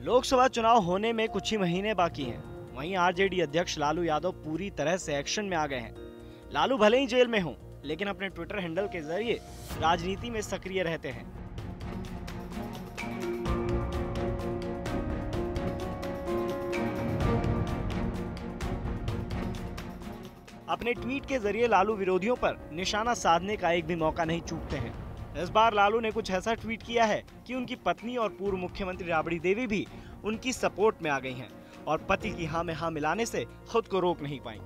लोकसभा चुनाव होने में कुछ ही महीने बाकी हैं। वहीं आरजेडी अध्यक्ष लालू यादव पूरी तरह से एक्शन में आ गए हैं। लालू भले ही जेल में हों, लेकिन अपने ट्विटर हैंडल के ज़रिए राजनीति में सक्रिय रहते हैं। अपने ट्वीट के ज़रिए लालू विरोधियों पर निशाना साधने का एक भी मौका नहीं चूकते हैं। इस बार लालू ने कुछ ऐसा ट्वीट किया है कि उनकी पत्नी और पूर्व मुख्यमंत्री राबड़ी देवी भी उनकी सपोर्ट में आ गई हैं और पति की हाँ में हाँ मिलाने से खुद को रोक नहीं पाई।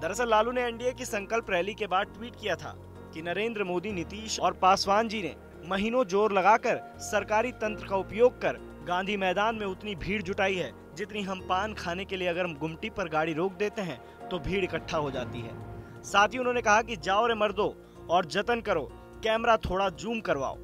दरअसल लालू ने एनडीए की संकल्प रैली के बाद ट्वीट किया था कि नरेंद्र मोदी, नीतीश और पासवान जी ने महीनों ज़ोर लगाकर सरकारी तंत्र का उपयोग कर गांधी मैदान में उतनी भीड़ जुटाई है जितनी हम पान खाने के लिए अगर गुमटी पर गाड़ी रोक देते हैं तो भीड़ इकट्ठा हो जाती है। साथ ही उन्होंने कहा कि जाओ रे मर्दो और जतन करो, कैमरा थोड़ा जूम करवाओ।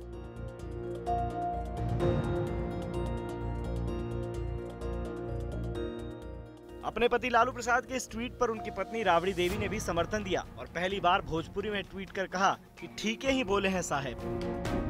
अपने पति लालू प्रसाद के इस ट्वीट पर उनकी पत्नी राबड़ी देवी ने भी समर्थन दिया और पहली बार भोजपुरी में ट्वीट कर कहा कि ठीक ही बोले हैं साहेब।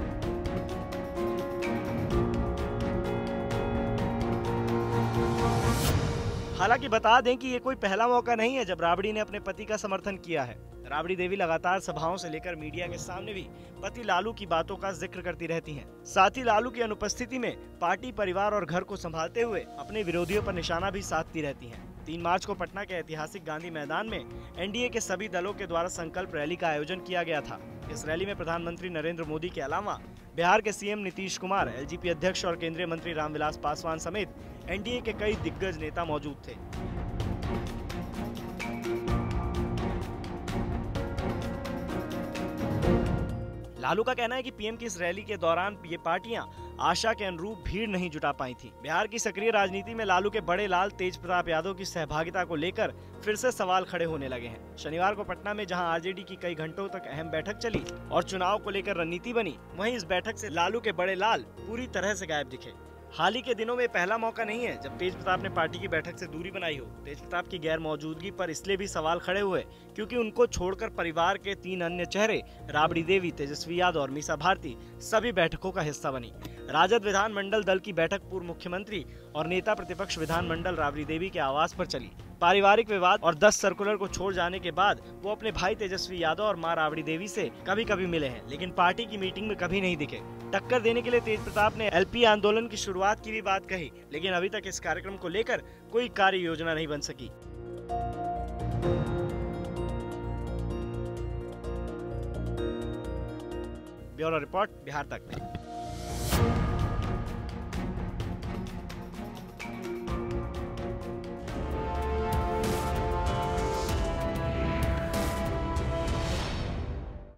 हालाँकि बता दें कि ये कोई पहला मौका नहीं है जब राबड़ी ने अपने पति का समर्थन किया है राबड़ी देवी लगातार सभाओं से लेकर मीडिया के सामने भी पति लालू की बातों का ज़िक्र करती रहती हैं। साथ ही लालू की अनुपस्थिति में पार्टी, परिवार और घर को संभालते हुए अपने विरोधियों पर निशाना भी साधती रहती हैं। तीन मार्च को पटना के ऐतिहासिक गांधी मैदान में एनडीए के सभी दलों के द्वारा संकल्प रैली का आयोजन किया गया था इस रैली में प्रधानमंत्री नरेंद्र मोदी के अलावा बिहार के सीएम नीतीश कुमार, एलजीपी अध्यक्ष और केंद्रीय मंत्री रामविलास पासवान समेत एनडीए के कई दिग्गज नेता मौजूद थे। लालू का कहना है कि पीएम की इस रैली के दौरान ये पार्टियाँ आशा के अनुरूप भीड़ नहीं जुटा पाई थी। बिहार की सक्रिय राजनीति में लालू के बड़े लाल तेज प्रताप यादव की सहभागिता को लेकर फिर से सवाल खड़े होने लगे हैं। शनिवार को पटना में, जहाँ आरजेडी की कई घंटों तक अहम बैठक चली और चुनाव को लेकर रणनीति बनी, वहीं इस बैठक से लालू के बड़े लाल पूरी तरह से गायब दिखे। हाल ही के दिनों में पहला मौका नहीं है जब तेज प्रताप ने पार्टी की बैठक से दूरी बनाई हो। तेज प्रताप की गैर मौजूदगी पर इसलिए भी सवाल खड़े हुए, क्योंकि उनको छोड़कर परिवार के तीन अन्य चेहरे, राबड़ी देवी, तेजस्वी यादव और मीसा भारती, सभी बैठकों का हिस्सा बनी। राजद विधानमंडल दल की बैठक पूर्व मुख्यमंत्री और नेता प्रतिपक्ष विधानमंडल राबड़ी देवी के आवास पर चली। पारिवारिक विवाद और 10 सर्कुलर को छोड़ जाने के बाद वो अपने भाई तेजस्वी यादव और माँ राबड़ी देवी से कभी कभी मिले हैं, लेकिन पार्टी की मीटिंग में कभी नहीं दिखे। टक्कर देने के लिए तेज प्रताप ने एलपी आंदोलन की शुरुआत की भी बात कही, लेकिन अभी तक इस कार्यक्रम को लेकर कोई कार्य योजना नहीं बन सकी। ब्यूरो रिपोर्ट, बिहार तक।